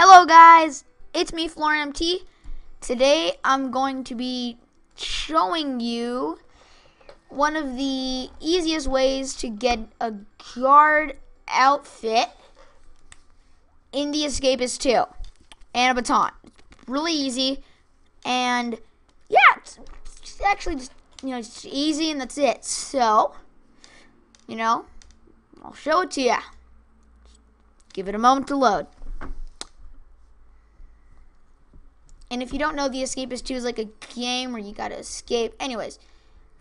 Hello guys, it's me Florian. Today I'm going to be showing you one of the easiest ways to get a guard outfit in the Escapist 2 and a baton. Really easy and yeah, it's, it's actually just, you know, it's easy and that's it. So, you know, I'll show it to you. Give it a moment to load. And if you don't know, The Escapist 2 is like a game where you gotta escape. Anyways,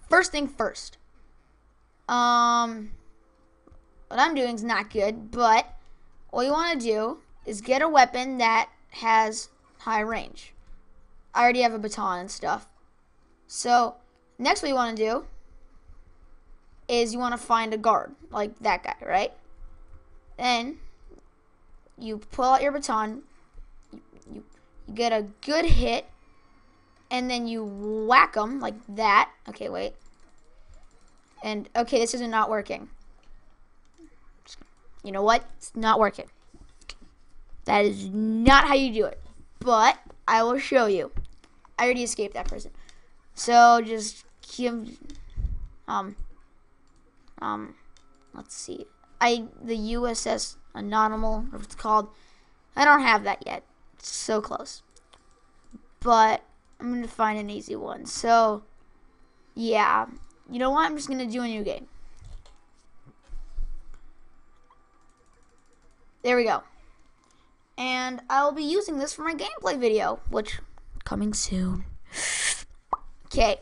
first thing first. Um, what I'm doing is not good, but all you want to do is get a weapon that has high range. I already have a baton and stuff. So, next what you want to do is you want to find a guard, like that guy, right? Then, you pull out your baton, you get a good hit, and then you whack them like that. Okay, wait. And, okay, this is not working. You know what? It's not working. That is not how you do it. But, I will show you. I already escaped that person. So, just give, um, um, let's see. I, the USS Anomaly, it's called. I don't have that yet so close. But I'm going to find an easy one. So, yeah. You know what? I'm just going to do a new game. There we go. And I'll be using this for my gameplay video, which coming soon. Okay.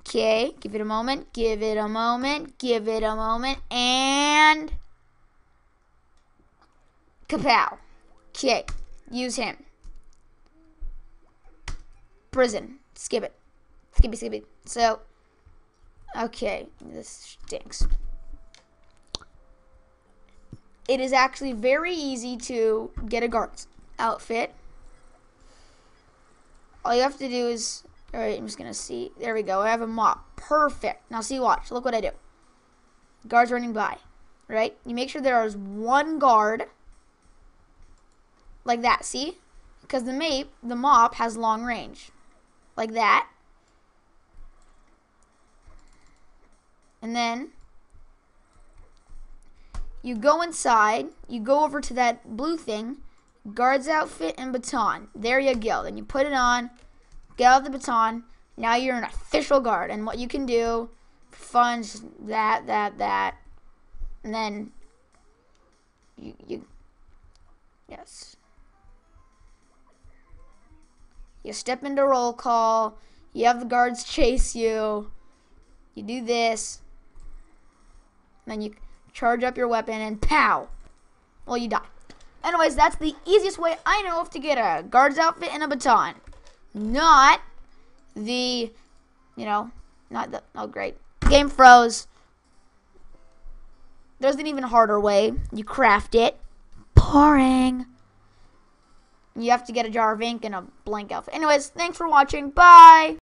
Okay, give it a moment, give it a moment, give it a moment, and Kapow. Okay. Use him. Prison. Skip it. Skip it, skip it. So, okay. This stinks. It is actually very easy to get a guard's outfit. All you have to do is, alright, I'm just going to see. There we go. I have a mop. Perfect. Now see, watch. Look what I do. Guards running by. Right? You make sure there is one guard like that, see? Because the map, the mop has long range. Like that. And then you go inside, you go over to that blue thing, guard's outfit and baton. There you go. Then you put it on, get out the baton. Now you're an official guard. And what you can do fun, that, that, that. And then you, you yes. You step into roll call. You have the guards chase you. You do this. Then you charge up your weapon and pow. Well, you die. Anyways, that's the easiest way I know of to get a guard's outfit and a baton. Not the, you know, not the, oh great. Game froze. There's an even harder way. You craft it. Boring. You have to get a jar of ink and a blank outfit. Anyways, thanks for watching. Bye!